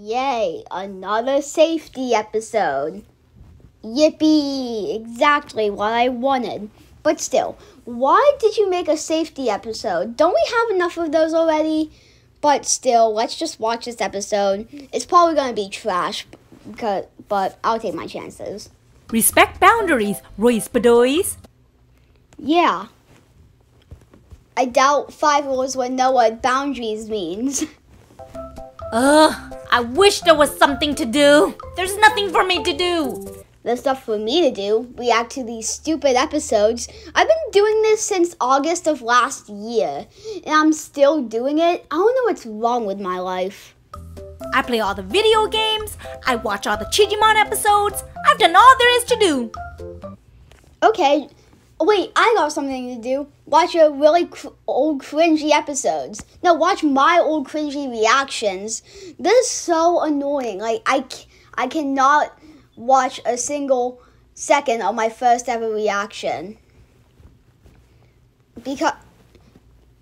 Yay, another safety episode. Yippee! Exactly what I wanted. But still, why did you make a safety episode? Don't we have enough of those already? But still, let's just watch this episode. It's probably gonna be trash, because, but I'll take my chances. Respect boundaries, Roys Bedoys. Yeah. I doubt five olds would know what boundaries means. Ugh, I wish there was something to do. There's nothing for me to do. There's stuff for me to do, react to these stupid episodes. I've been doing this since August of last year, and I'm still doing it. I don't know what's wrong with my life. I play all the video games, I watch all the Chijimon episodes, I've done all there is to do. Okay, wait, I got something to do. Watch your really cr- old cringy episodes. No, watch my old cringy reactions. This is so annoying. Like, I, c- I cannot watch a single second of my first ever reaction. Because,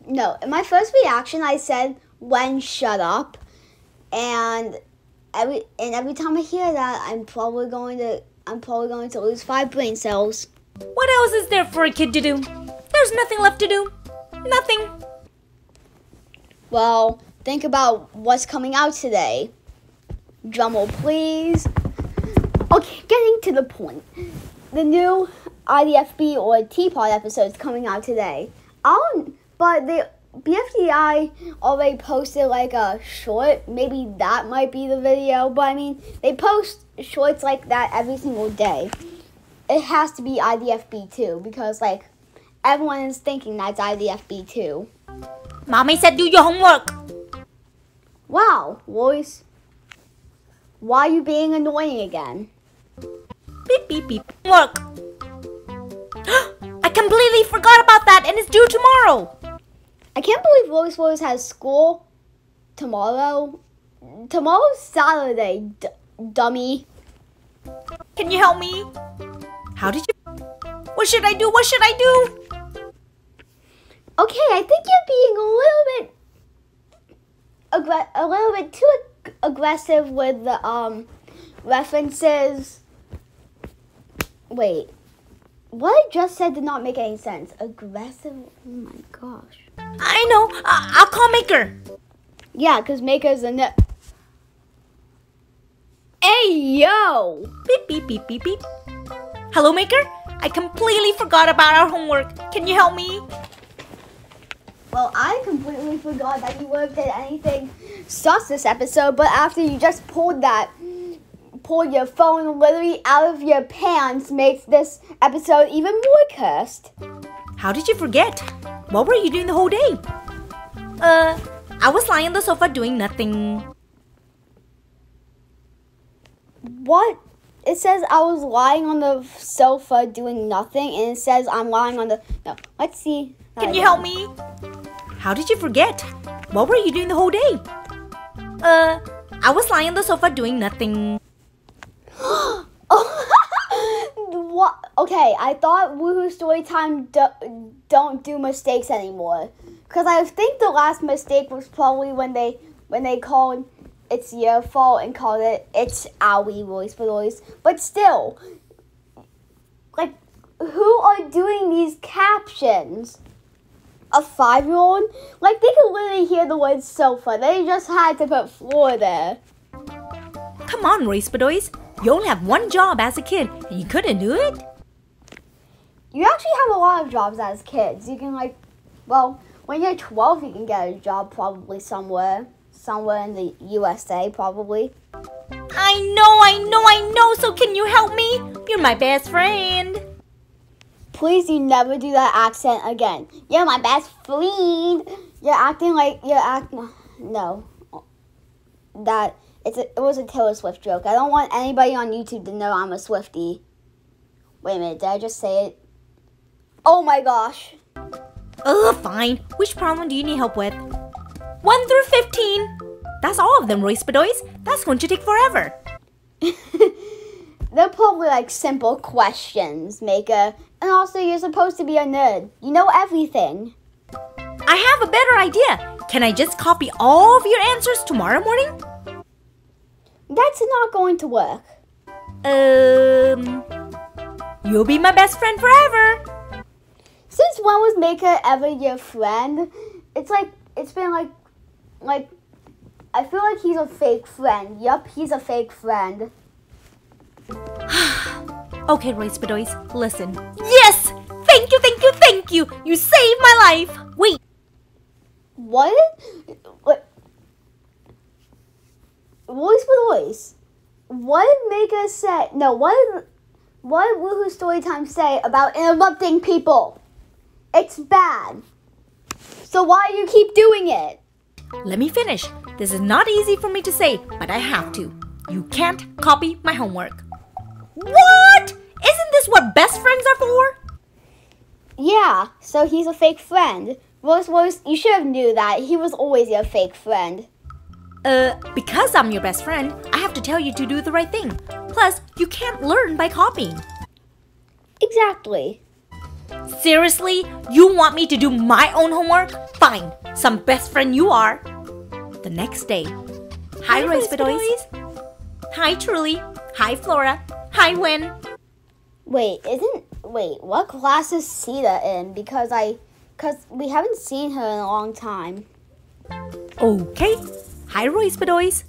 no, in my first reaction, I said, when shut up. And every and every time I hear that, I'm probably going to I'm probably going to lose five brain cells. What else is there for a kid to do? There's nothing left to do. Nothing. Well, think about what's coming out today. Drumroll, please. Okay, getting to the point. The new IDFB or TPOT episode is coming out today. I don't, but the BFDI already posted like a short. Maybe that might be the video, but I mean, they post shorts like that every single day. It has to be IDFB too because like everyone is thinking that's IDFB too. Mommy said do your homework. Wow, Royce. Why are you being annoying again? Beep beep beep. Work. I completely forgot about that and it's due tomorrow. I can't believe Royce Royce has school tomorrow. Tomorrow's Saturday, d- dummy. Can you help me? How did you? What should I do? What should I do? Okay, I think you're being a little bit a little bit too ag- aggressive with the um references. Wait, what I just said did not make any sense. Aggressive? Oh my gosh. I know. I- I'll call Maker. Yeah, because Maker's a no. Hey yo! Beep beep beep beep beep. Hello, Maker. I completely forgot about our homework. Can you help me? Well, I completely forgot that you worked at anything sus this episode, but after you just pulled that, pulled your phone literally out of your pants, makes this episode even more cursed. How did you forget? What were you doing the whole day? Uh, I was lying on the sofa doing nothing. What? It says I was lying on the sofa doing nothing, and it says I'm lying on the. No, let's see. Can you help me? How did you forget? What were you doing the whole day? Uh, I was lying on the sofa doing nothing. what? Okay, I thought Woohoo Storytime do, don't do mistakes anymore. Cause I think the last mistake was probably when they when they called it's your fault and called it it's owie voice for voice. But still, like, who are doing these captions? A five year old? Like they could literally hear the word sofa. They just had to put floor there. Come on, Roys Bedoys. You only have one job as a kid, and you couldn't do it? You actually have a lot of jobs as kids. You can like, well, when you're 12, you can get a job probably somewhere, somewhere in the USA, probably. I know, I know, I know. So can you help me? You're my best friend. Please, you never do that accent again. You're my best friend. You're acting like you're acting. No, that it's a, it was a Taylor Swift joke. I don't want anybody on YouTube to know I'm a Swifty. Wait a minute, did I just say it? Oh my gosh. Ugh, fine. Which problem do you need help with? 1 through 15. That's all of them, Roys Bedoys. That's going to take forever. They're probably like simple questions, Maker. And also, you're supposed to be a nerd. You know everything. I have a better idea. Can I just copy all of your answers tomorrow morning? That's not going to work. Um, you'll be my best friend forever. Since when was Maker ever your friend? It's like it's been like like I feel like he's a fake friend. Yup, he's a fake friend. Okay, Roys Bedoys, listen. Yes! Thank you, thank you, thank you! You saved my life! Wait, What? What? Voice with voice. What did Maker say? No, what did what did Woohoo Storytime say about interrupting people? It's bad. So why do you keep doing it? let me finish. This is not easy for me to say, but I have to. You can't copy my homework. What? Isn't this what best friends are for? Yeah, so he's a fake friend. Rose Rose, you should have knew that. He was always your fake friend. Uh, because I'm your best friend, I have to tell you to do the right thing. Plus, you can't learn by copying. Exactly. Seriously? You want me to do my own homework? Fine. Some best friend you are. The next day. Hi, Hi, Bedoys. Hi, Truly. Hi, Flora. Hi, Wen. Wait, isn't wait, what class is Sita in? Because I cause we haven't seen her in a long time. Okay. Hi, Roys Bedoys.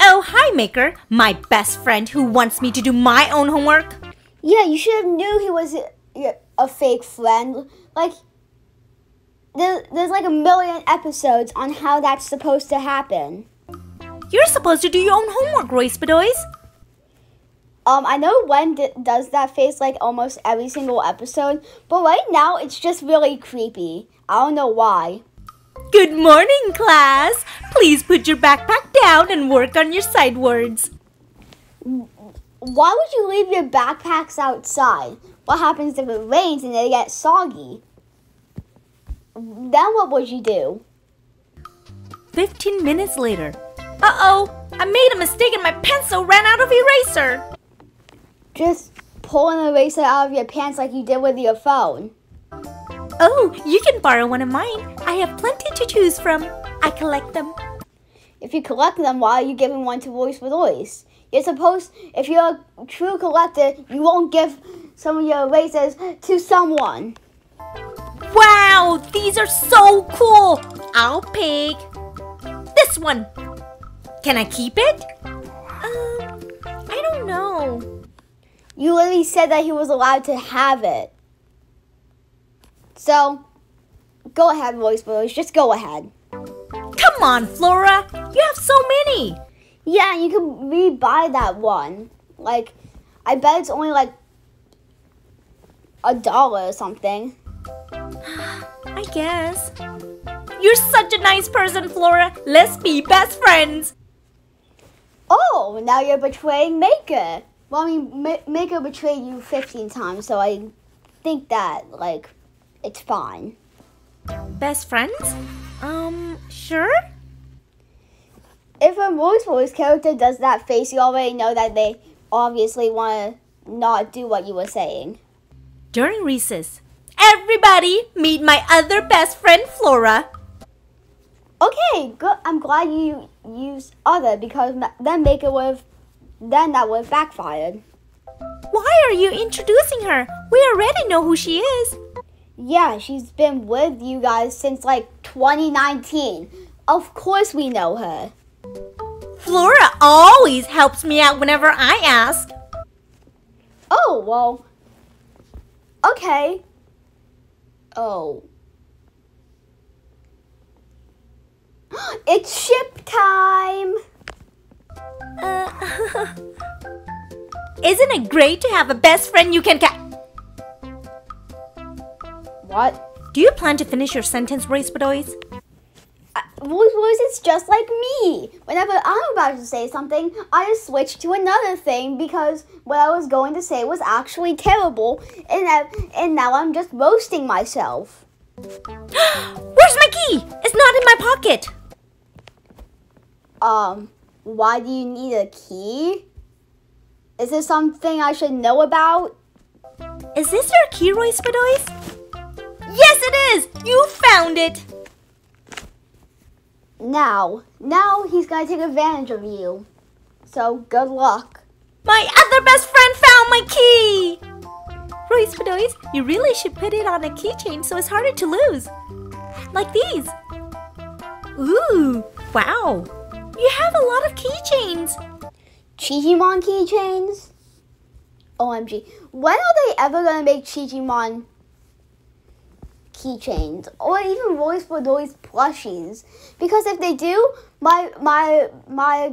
Oh, hi, Maker. My best friend who wants me to do my own homework. Yeah, you should have knew he was a, a fake friend. Like there, there's like a million episodes on how that's supposed to happen. You're supposed to do your own homework, Roys Bedoys. Um, I know Wen d- does that face like almost every single episode, but right now it's just really creepy. I don't know why. Good morning, class. Please put your backpack down and work on your sight words. Why would you leave your backpacks outside? What happens if it rains and they get soggy? Then what would you do? 15 minutes later. Uh oh, I made a mistake and my pencil ran out of eraser. Just pull an eraser out of your pants like you did with your phone. Oh, you can borrow one of mine. I have plenty to choose from. I collect them. If you collect them, why are you giving one to Voice with Voice? You're supposed, if you're a true collector, you won't give some of your erasers to someone. Wow, these are so cool. I'll pick this one. Can I keep it? Um, I don't know. You literally said that he was allowed to have it. So, go ahead, Voice Boys. Just go ahead. Come on, Flora. You have so many. Yeah, you can re-buy that one. Like, I bet it's only like a dollar or something. I guess. You're such a nice person, Flora. Let's be best friends. Oh, now you're betraying Maker. Well, I mean, Ma- Maker betrayed you 15 times, so I think that, like, it's fine. Best friends? Um, sure? If a Voice Voice character does that face, you already know that they obviously want to not do what you were saying. During recess, everybody meet my other best friend, Flora. Okay, good. I'm glad you used other because then Maker would have, then that would have backfired. Why are you introducing her? We already know who she is. Yeah, she's been with you guys since like 2019. Of course we know her. Flora always helps me out whenever I ask. Oh, well. Okay. Oh. It's ship time! Uh, isn't it great to have a best friend you can ca- What? Do you plan to finish your sentence, Roys Bedoys? Voice Voice is just like me. Whenever I'm about to say something, I just switch to another thing because what I was going to say was actually terrible, and, I, and now I'm just roasting myself. Where's my key? It's not in my pocket. Um, why do you need a key? Is this something I should know about? Is this your key, Roys Bedoys? Yes, it is! You found it! Now, now he's gonna take advantage of you. So good luck. My other best friend found my key! Roys Bedoys, you really should put it on a keychain so it's harder to lose. Like these. Ooh, wow. You have a lot of keychains. Chijimon keychains? OMG. When are they ever gonna make Chijimon keychains? Or even Roys Bedoys plushies? Because if they do, my my my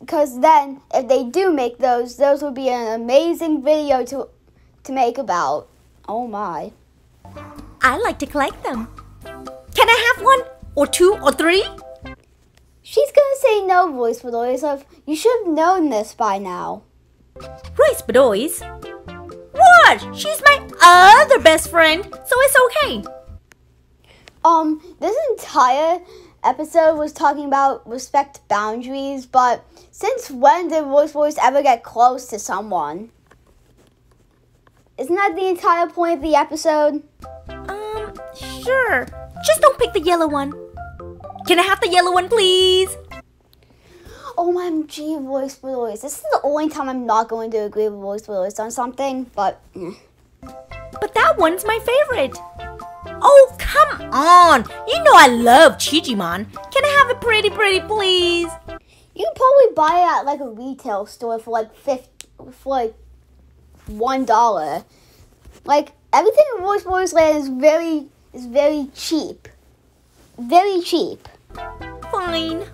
because then if they do make those, those would be an amazing video to to make about. Oh my. I like to collect them. Can I have one? Or two? Or three? She's gonna say no, Roys Bedoys. Of you should have known this by now. Roys Bedoys? What? She's my other best friend, so it's okay. Um, this entire episode was talking about respect boundaries, but since when did Roys Bedoys ever get close to someone? Isn't that the entire point of the episode? Um, sure. Just don't pick the yellow one. Can I have the yellow one, please? OMG, Voice Bedoyce. This is the only time I'm not going to agree with Voice Bedoyce on something, but. mm. But that one's my favorite. Oh, come on. You know I love Chijimon. Can I have it pretty, pretty, please? You can probably buy it at like a retail store for like fifty, for like one dollar. Like everything in Royce Boys Land is very is very cheap, very cheap. Fine.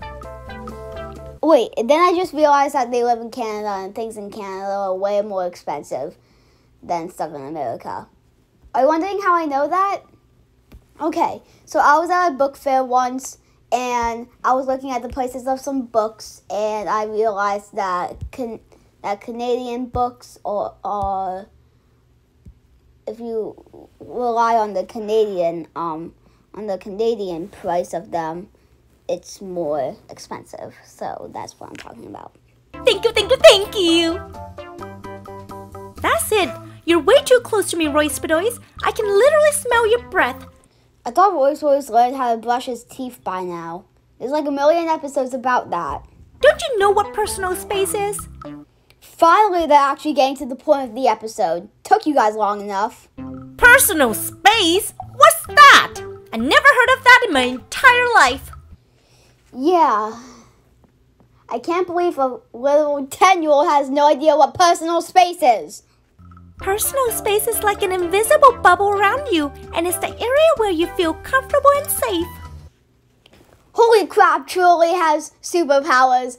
Wait, then I just realized that they live in Canada and things in Canada are way more expensive than stuff in America. Are you wondering how I know that? Okay, so I was at a book fair once and I was looking at the prices of some books and I realized that can, that Canadian books are, are if you rely on the Canadian um on the Canadian price of them, it's more expensive. So that's what I'm talking about. Thank you, thank you, thank you. That's it. You're way too close to me, Roys Bedoys. I can literally smell your breath. I thought Royce always learned how to brush his teeth by now. There's like a million episodes about that. Don't you know what personal space is? Finally, they're actually getting to the point of the episode. Took you guys long enough. Personal space? What's that? I never heard of that in my entire life. Yeah. I can't believe a little 10 year old has no idea what personal space is. Personal space is like an invisible bubble around you, and it's the area where you feel comfortable and safe. Holy crap, Truly has superpowers.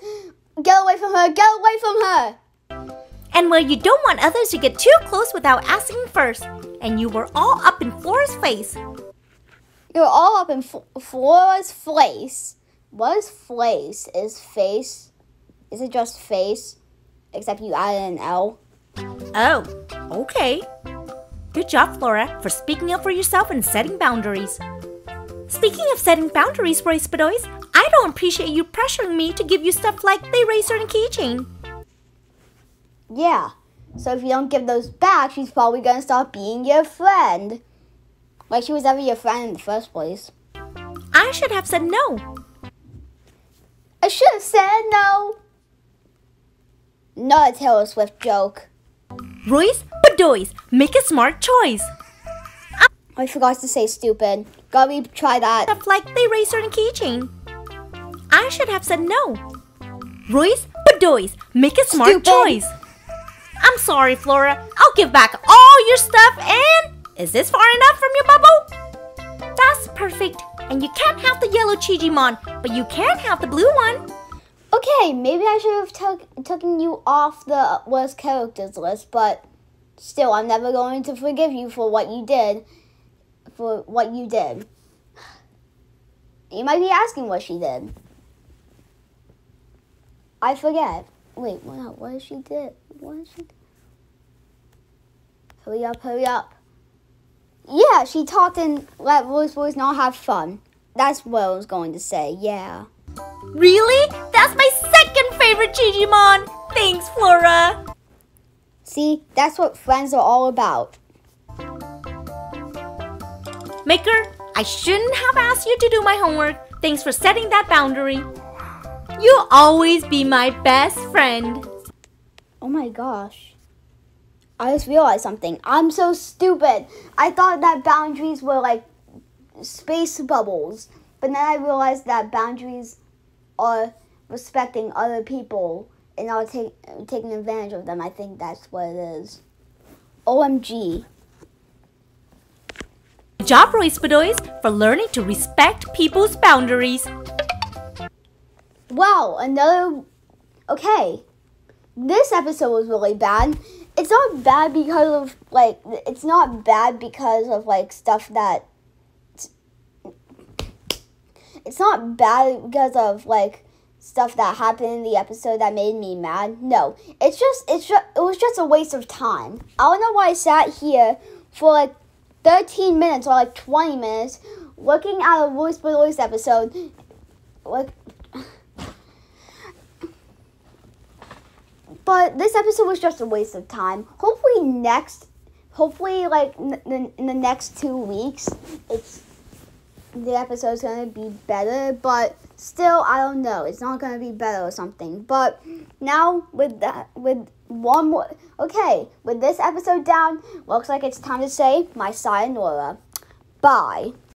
Get away from her, get away from her. And where you don't want others to get too close without asking first. And you were all up in Flora's face. You're all up in F- Flora's face. What is face? Is face? Is it just face? Except you added an L. Oh, okay. Good job, Flora, for speaking up for yourself and setting boundaries. Speaking of setting boundaries, Roys Bedoys, I don't appreciate you pressuring me to give you stuff like the eraser and keychain. Yeah. So if you don't give those back, she's probably gonna stop being your friend. Like she was ever your friend in the first place. I should have said no. I should have said no. Not a Taylor Swift joke. Roys Bedoys, make a smart choice. I forgot to say stupid. Gotta try that. Stuff like the eraser and keychain. I should have said no. Roys Bedoys, make a smart Stupid. choice. I'm sorry, Flora. I'll give back all your stuff and. Is this far enough from your bubble? That's perfect. And you can't have the yellow Chijimon, but you can have the blue one. Okay, maybe I should have taken you off the worst characters list, but still, I'm never going to forgive you for what you did. For what you did. You might be asking what she did. I forget. Wait, what, what did she did? What did she do? Hurry up, hurry up. Yeah, she talked and let Royce Boys not have fun. That's what I was going to say, yeah. Really? That's my second favorite Chijimon. Thanks, Flora. See, that's what friends are all about. Maker, I shouldn't have asked you to do my homework. Thanks for setting that boundary. You'll always be my best friend. Oh my gosh. I just realized something. I'm so stupid. I thought that boundaries were like space bubbles. But then I realized that boundaries are respecting other people and not take, taking advantage of them. I think that's what it is. OMG. Job, Roys Bedoys, for learning to respect people's boundaries. Wow, another. Okay. This episode was really bad. It's not bad because of, like, it's not bad because of, like, stuff that. It's not bad because of, like, stuff that happened in the episode that made me mad. No, it's just it's just it was just a waste of time. I don't know why I sat here for like 13 minutes or like 20 minutes looking at a Royce voice episode. Like, but this episode was just a waste of time. Hopefully next, hopefully like in the next two weeks, it's the episode's gonna be better. But still, I don't know. It's not gonna be better or something. But now with that, with one more, okay, with this episode down, looks like it's time to say my sayonara. Bye.